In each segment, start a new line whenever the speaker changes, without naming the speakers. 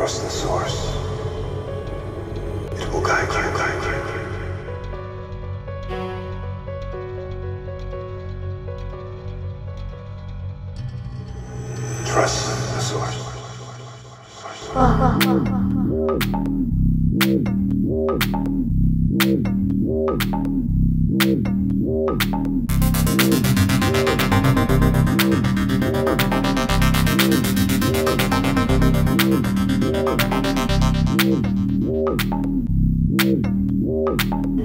Trust the source. It will guide you, guide you. Trust the source.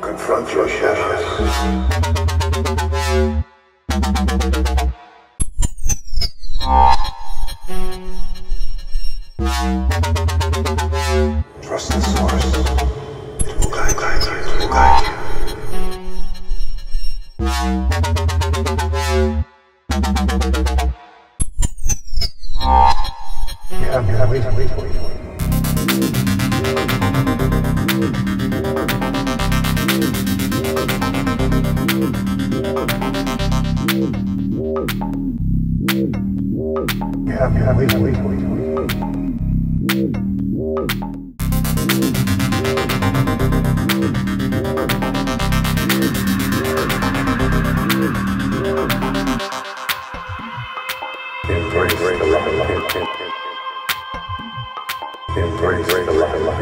Confront your shadows. You have, you have, wait, wait, wait, wait. You have, you have, wait, wait, wait, wait. Embrace the love, love, Embrace the love, love.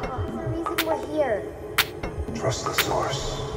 There's a reason we're here.
Trust the source.